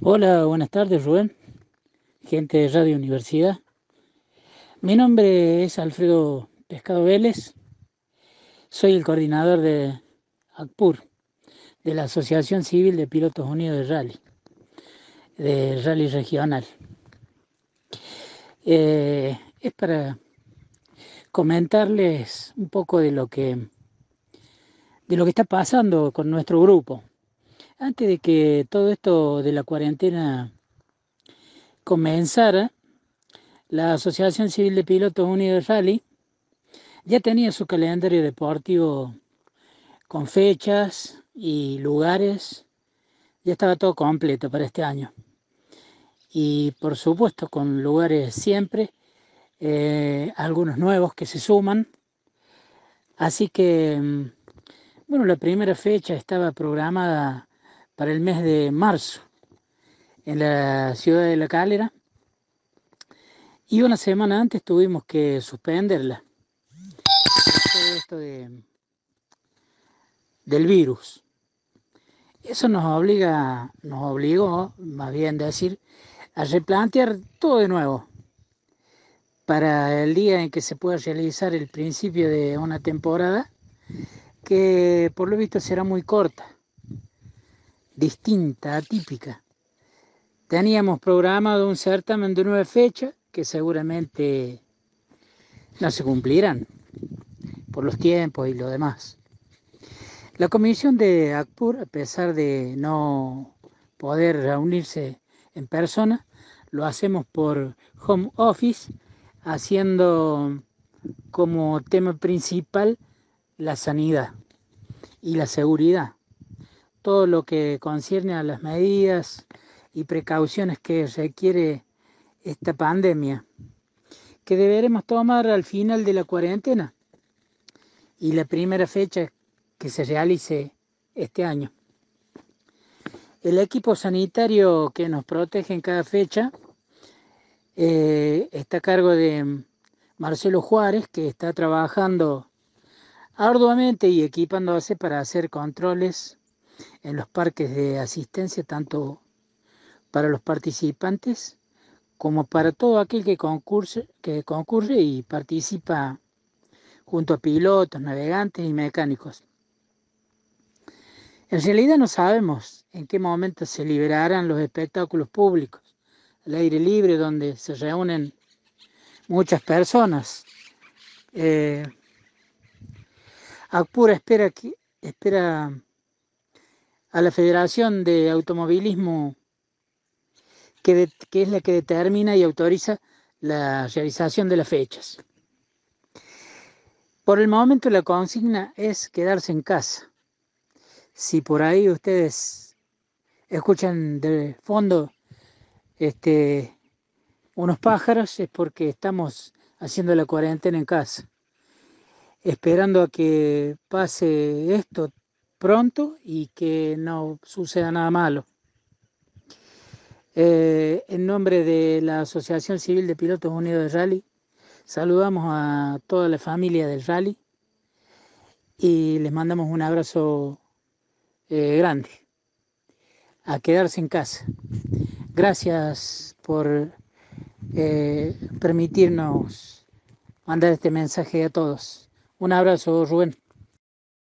Hola, buenas tardes Rubén, gente de Radio Universidad. Mi nombre es Alfredo Pescado Vélez, soy el coordinador de ACPUR, de la Asociación Civil de Pilotos Unidos de Rally, de Rally Regional. Eh, es para comentarles un poco de lo que de lo que está pasando con nuestro grupo. Antes de que todo esto de la cuarentena comenzara, la Asociación Civil de Pilotos Unidos Rally ya tenía su calendario deportivo con fechas y lugares, ya estaba todo completo para este año. Y por supuesto con lugares siempre, eh, algunos nuevos que se suman. Así que, mm, bueno, la primera fecha estaba programada para el mes de marzo en la ciudad de La Calera y una semana antes tuvimos que suspenderla. Todo esto de, del virus. Eso nos obliga, nos obligó, más bien decir, a replantear todo de nuevo para el día en que se pueda realizar el principio de una temporada que por lo visto será muy corta distinta, atípica. Teníamos programado un certamen de nueve fechas que seguramente no se cumplirán por los tiempos y lo demás. La comisión de ACPUR, a pesar de no poder reunirse en persona, lo hacemos por home office, haciendo como tema principal la sanidad y la seguridad todo lo que concierne a las medidas y precauciones que requiere esta pandemia, que deberemos tomar al final de la cuarentena y la primera fecha que se realice este año. El equipo sanitario que nos protege en cada fecha eh, está a cargo de Marcelo Juárez, que está trabajando arduamente y equipándose para hacer controles en los parques de asistencia, tanto para los participantes como para todo aquel que, concurse, que concurre y participa junto a pilotos, navegantes y mecánicos. En realidad no sabemos en qué momento se liberarán los espectáculos públicos al aire libre donde se reúnen muchas personas. Eh, Acpura espera, que, espera a la Federación de Automovilismo, que, es la que determina y autoriza la realización de las fechas. Por el momento la consigna es quedarse en casa. Si por ahí ustedes escuchan de fondo este, unos pájaros es porque estamos haciendo la cuarentena en casa, esperando a que pase esto pronto y que no suceda nada malo. Eh, en nombre de la Asociación Civil de Pilotos Unidos de Rally, saludamos a toda la familia del rally y les mandamos un abrazo eh, grande. A quedarse en casa. Gracias por eh, permitirnos mandar este mensaje a todos. Un abrazo, Rubén.